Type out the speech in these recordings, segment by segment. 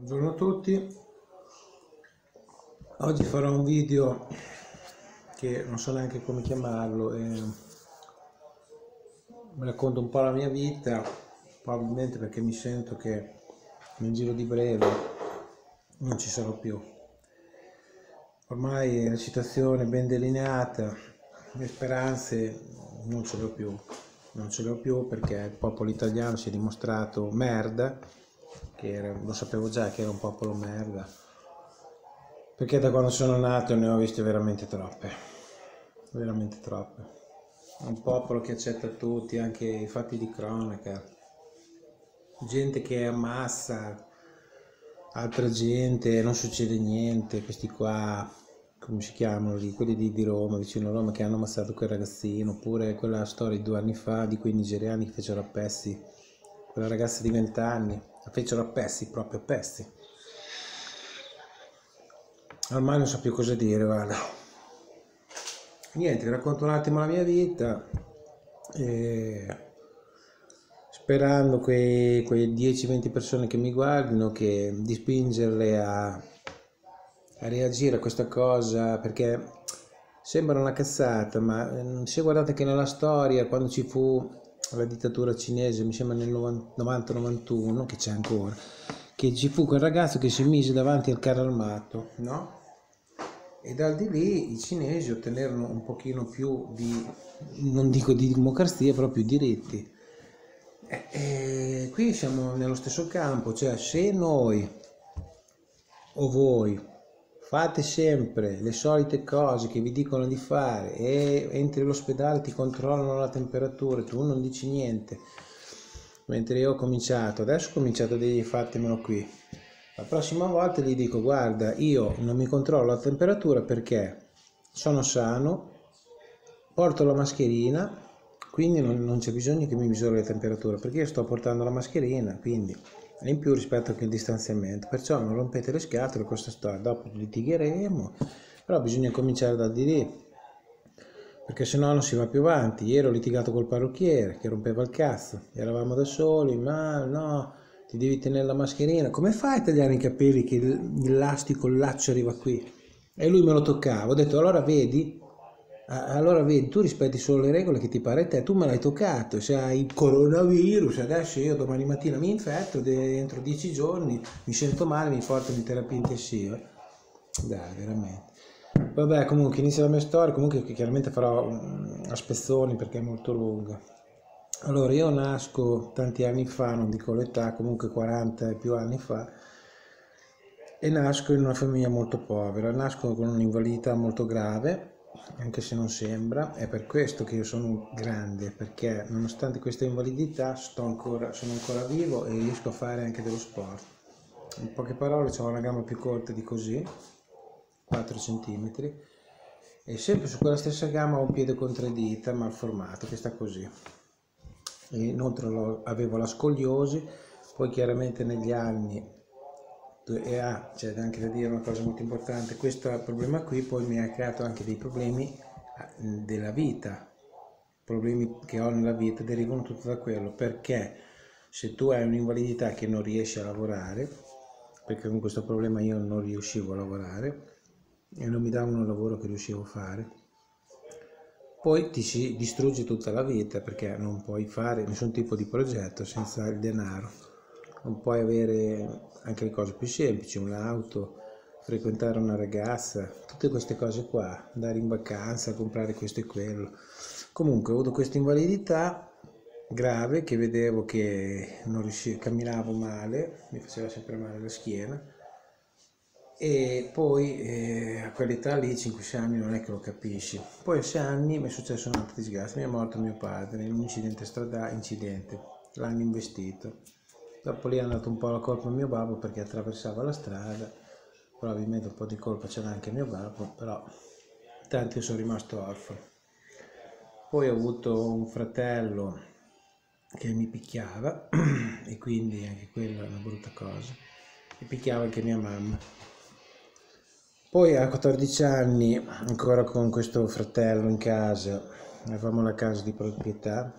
Buongiorno a tutti, oggi farò un video che non so neanche come chiamarlo e mi racconto un po' la mia vita, probabilmente perché mi sento che nel giro di breve non ci sarò più. Ormai la situazione è ben delineata, le speranze non ce le ho più, non ce le ho più perché il popolo italiano si è dimostrato merda che era, lo sapevo già che era un popolo merda, perché da quando sono nato ne ho viste veramente troppe, veramente troppe. Un popolo che accetta tutti, anche i fatti di cronaca, gente che ammassa altra gente, non succede niente, questi qua, come si chiamano lì, quelli di, di Roma, vicino a Roma, che hanno ammazzato quel ragazzino, oppure quella storia di due anni fa di quei nigeriani che fecero a pezzi, quella ragazza di vent'anni la fecero a pezzi, proprio a pezzi. Ormai non so più cosa dire, guarda. Niente, racconto un attimo la mia vita. E sperando quei, quei 10-20 persone che mi guardino che, di spingerle a, a reagire a questa cosa perché sembra una cazzata ma se guardate che nella storia quando ci fu la dittatura cinese, mi sembra nel 90-91, che c'è ancora, che ci fu quel ragazzo che si mise davanti al carro armato, no? E dal di lì i cinesi ottenerono un pochino più di, non dico di democrazia, però più diritti. E, e qui siamo nello stesso campo, cioè se noi o voi fate sempre le solite cose che vi dicono di fare e entri all'ospedale ti controllano la temperatura tu non dici niente. Mentre io ho cominciato adesso ho cominciato a dirgli fatemelo qui. La prossima volta gli dico guarda io non mi controllo la temperatura perché sono sano porto la mascherina quindi non, non c'è bisogno che mi misuri la temperatura perché io sto portando la mascherina quindi in più rispetto al distanziamento. Perciò non rompete le scatole questa storia, dopo litigheremo, però bisogna cominciare da di lì, perché se no non si va più avanti. Ieri ho litigato col parrucchiere che rompeva il cazzo, eravamo da soli, ma no, ti devi tenere la mascherina. Come fai a tagliare i capelli che l'elastico, il laccio arriva qui? E lui me lo toccava, ho detto allora vedi, allora vedi, tu rispetti solo le regole che ti pare te, tu me l'hai toccato, se hai il coronavirus, adesso io domani mattina mi infetto, dentro dieci giorni mi sento male, mi portano in terapia intensiva. Dai, veramente. Vabbè, comunque inizia la mia storia, comunque chiaramente farò a spezzoni perché è molto lunga. Allora, io nasco tanti anni fa, non dico l'età, comunque 40 e più anni fa, e nasco in una famiglia molto povera, nasco con un'invalidità molto grave, anche se non sembra, è per questo che io sono grande, perché nonostante questa invalidità ancora, sono ancora vivo e riesco a fare anche dello sport. In poche parole ho una gamba più corta di così, 4 cm, e sempre su quella stessa gamba ho un piede con tre dita malformato che sta così. E inoltre avevo la scoliosi, poi chiaramente negli anni e ha, c'è anche da dire una cosa molto importante, questo problema qui poi mi ha creato anche dei problemi eh, della vita, problemi che ho nella vita derivano tutto da quello, perché se tu hai un'invalidità che non riesci a lavorare, perché con questo problema io non riuscivo a lavorare e non mi davano il lavoro che riuscivo a fare, poi ti si distrugge tutta la vita perché non puoi fare nessun tipo di progetto senza il denaro non puoi avere anche le cose più semplici, un'auto, frequentare una ragazza, tutte queste cose qua, andare in vacanza, comprare questo e quello. Comunque ho avuto questa invalidità grave che vedevo che non riuscivo, camminavo male, mi faceva sempre male la schiena e poi eh, a quell'età lì, 5-6 anni, non è che lo capisci. Poi a 6 anni mi è successo un'altra disgrazia, mi è morto mio padre in un incidente stradale, incidente, l'hanno investito dopo lì è andato un po' la colpa a mio babbo perché attraversava la strada. Probabilmente un po' di colpa c'era anche mio babbo però tanto io sono rimasto orfano poi ho avuto un fratello che mi picchiava e quindi anche quella è una brutta cosa. E picchiava anche mia mamma. Poi a 14 anni ancora con questo fratello in casa avevamo la casa di proprietà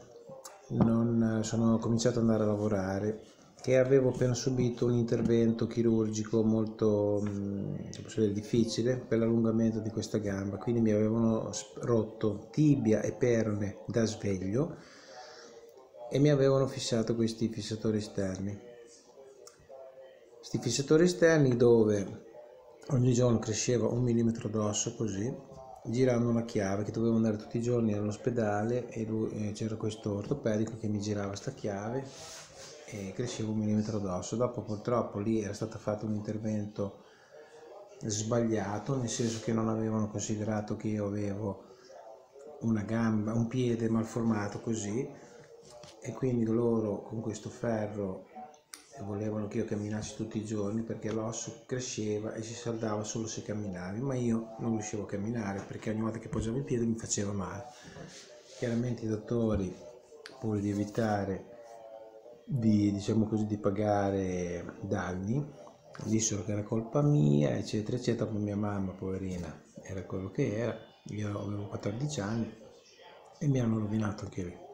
non sono cominciato ad andare a lavorare che avevo appena subito un intervento chirurgico molto dire, difficile per l'allungamento di questa gamba, quindi mi avevano rotto tibia e perone da sveglio e mi avevano fissato questi fissatori esterni. Questi fissatori esterni dove ogni giorno cresceva un millimetro d'osso così, girando una chiave che dovevo andare tutti i giorni all'ospedale e, e c'era questo ortopedico che mi girava sta chiave e cresceva un millimetro d'osso. Dopo purtroppo lì era stato fatto un intervento sbagliato, nel senso che non avevano considerato che io avevo una gamba, un piede malformato così e quindi loro con questo ferro volevano che io camminassi tutti i giorni perché l'osso cresceva e si saldava solo se camminavi, ma io non riuscivo a camminare perché ogni volta che posavo il piede mi faceva male. Chiaramente i dottori, pur di evitare di, diciamo così, di pagare danni, dissero che era colpa mia, eccetera, eccetera, poi mia mamma, poverina, era quello che era, io avevo 14 anni e mi hanno rovinato anche lì.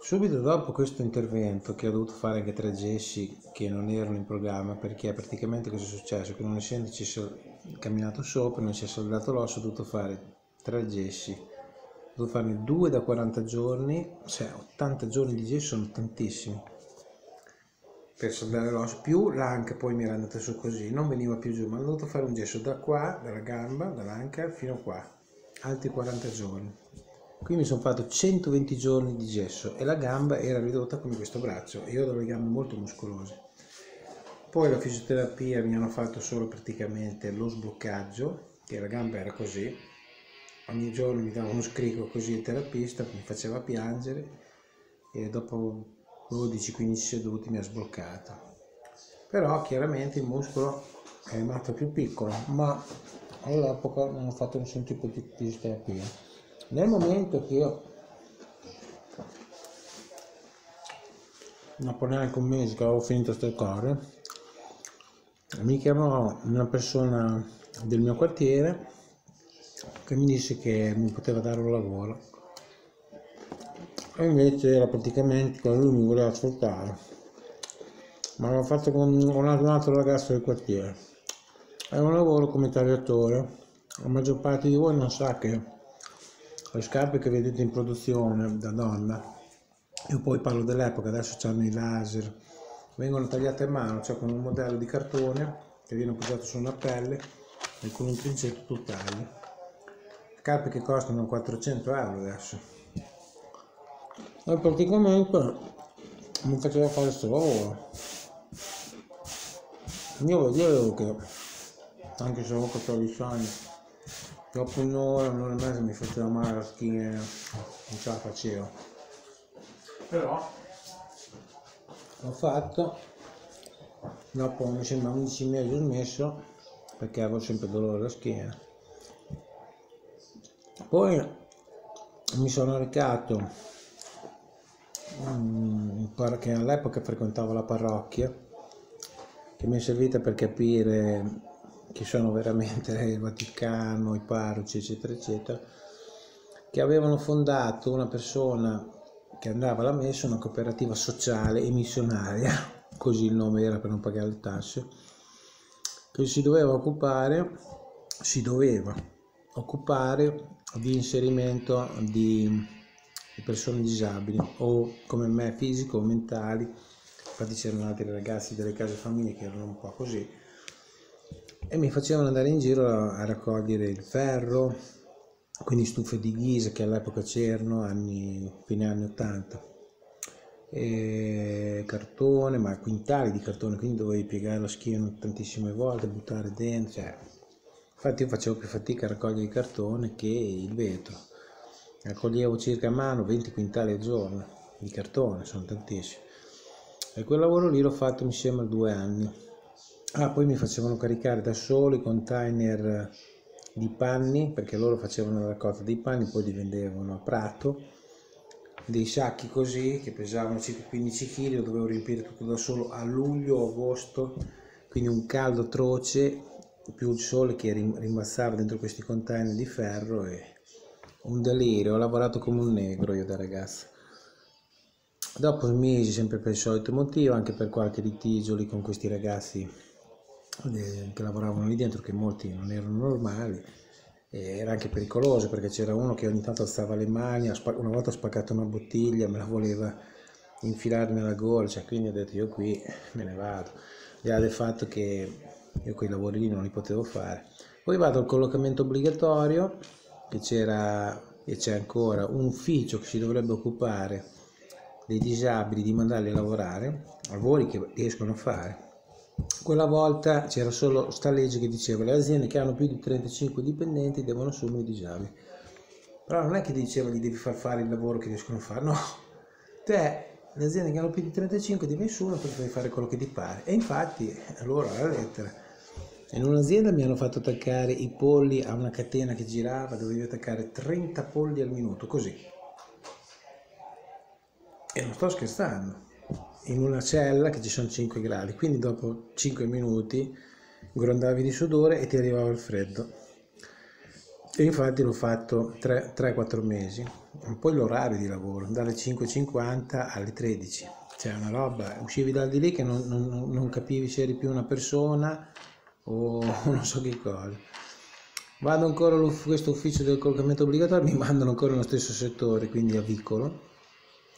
Subito dopo questo intervento, che ho dovuto fare anche tre gessi che non erano in programma, perché praticamente cosa è successo? Che non essendoci camminato sopra, non si è soldato l'osso, ho dovuto fare tre gessi. Dovuto farne due da 40 giorni, cioè 80 giorni di gesso sono tantissimi per soldare l'osso, più l'anca poi mi era andata su così, non veniva più giù, ma ho dovuto fare un gesso da qua, dalla gamba, dall'anca fino a qua, altri 40 giorni. Qui mi sono fatto 120 giorni di gesso e la gamba era ridotta come questo braccio io ho le gambe molto muscolose. Poi la fisioterapia mi hanno fatto solo praticamente lo sbloccaggio, che la gamba era così. Ogni giorno mi dava uno scricco così il terapista, mi faceva piangere e dopo 12-15 seduti mi ha sbloccato. Però chiaramente il muscolo è rimasto più piccolo, ma all'epoca non ho fatto nessun tipo di fisioterapia nel momento che io dopo neanche un mese che avevo finito queste cose mi chiamò una persona del mio quartiere che mi disse che mi poteva dare un lavoro. E invece era praticamente lui mi voleva sfruttare ma l'ho fatto con un altro ragazzo del quartiere. È un lavoro come tagliatore. La maggior parte di voi non sa che le scarpe che vedete in produzione da donna io poi parlo dell'epoca adesso hanno i laser vengono tagliate a mano cioè con un modello di cartone che viene posato su una pelle e con un trincetto tu tagli scarpe che costano 400 euro adesso e praticamente mi faceva fare questo lavoro io vedevo che anche se avevo 14 anni dopo un'ora, un'ora e mezza mi faceva male la schiena, non ce la facevo. Però l'ho fatto, dopo mi sembra 11 mesi ho smesso perché avevo sempre dolore alla schiena. Poi mi sono recato um, che all'epoca frequentavo la parrocchia che mi è servita per capire che sono veramente il Vaticano, i parroci, eccetera, eccetera, che avevano fondato una persona che andava alla messa, una cooperativa sociale e missionaria, così il nome era per non pagare le tasse, che si doveva occupare, si doveva occupare di inserimento di, persone disabili o come me fisico o mentali, infatti c'erano altri ragazzi delle case famiglie che erano un po' così, e mi facevano andare in giro a, raccogliere il ferro, quindi stufe di ghisa che all'epoca c'erano, anni, fine anni 80, e cartone, ma quintali di cartone, quindi dovevi piegare lo schieno tantissime volte, buttare dentro, cioè, infatti io facevo più fatica a raccogliere il cartone che il vetro, raccoglievo circa a mano 20 quintali al giorno di cartone, sono tantissimi, e quel lavoro lì l'ho fatto mi sembra due anni. Ah, poi mi facevano caricare da solo i container di panni, perché loro facevano la raccolta dei panni, poi li vendevano a Prato, dei sacchi così che pesavano circa 15 kg, lo dovevo riempire tutto da solo a luglio, agosto, quindi un caldo atroce, più il sole che rimbazzava dentro questi container di ferro e un delirio, ho lavorato come un negro io da ragazzo. dopo mesi sempre per il solito motivo anche per qualche litigio lì con questi ragazzi eh, che lavoravano lì dentro che molti non erano normali era anche pericoloso perché c'era uno che ogni tanto alzava le mani una volta ha spaccato una bottiglia me la voleva infilare nella gola cioè quindi ho detto io qui me ne vado già del fatto che io quei lavori lì non li potevo fare. Poi vado al collocamento obbligatorio che c'era e c'è ancora un ufficio che si dovrebbe occupare dei disabili di mandarli a lavorare lavori che riescono a fare. Quella volta c'era solo sta legge che diceva le aziende che hanno più di 35 dipendenti devono assumere i disabili. Però non è che diceva gli devi far fare il lavoro che riescono a fare no. Te le aziende che hanno più di 35 devi assumere devi fare quello che ti pare. E infatti allora la lettera in un'azienda mi hanno fatto attaccare i polli a una catena che girava, dovevi attaccare 30 polli al minuto, così. E non sto scherzando. In una cella che ci sono 5 gradi, quindi dopo 5 minuti grondavi di sudore e ti arrivava il freddo. E infatti l'ho fatto 3-4 mesi. Poi l'orario di lavoro, dalle 5.50 alle 13. Cioè una roba, uscivi da di lì che non, non, non capivi se eri più una persona o non so che cosa. Vado ancora a questo ufficio del collocamento obbligatorio, mi mandano ancora nello stesso settore, quindi a Vicolo,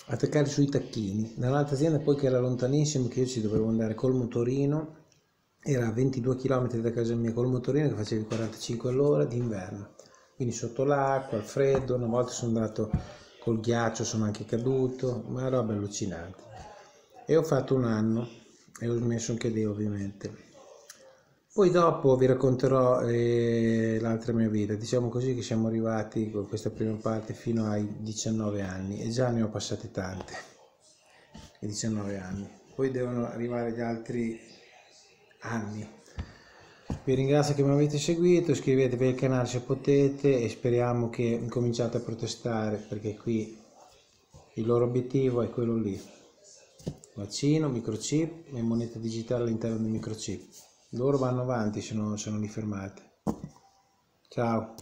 attaccare sui tacchini. Nell'altra azienda poi che era lontanissimo, che io ci dovevo andare col motorino, era a 22 km da casa mia col motorino che facevi 45 all'ora d'inverno. Quindi sotto l'acqua, al freddo, una volta sono andato col ghiaccio, sono anche caduto, ma roba allucinante. E ho fatto un anno e ho smesso anche lì ovviamente. Poi dopo vi racconterò eh, l'altra mia vita, diciamo così che siamo arrivati con questa prima parte fino ai 19 anni e già ne ho passate tante, i 19 anni, poi devono arrivare gli altri anni. Vi ringrazio che mi avete seguito, iscrivetevi al canale se potete e speriamo che incominciate a protestare perché qui il loro obiettivo è quello lì, vaccino, microchip e moneta digitale all'interno del microchip loro vanno avanti se non, se non li fermate. Ciao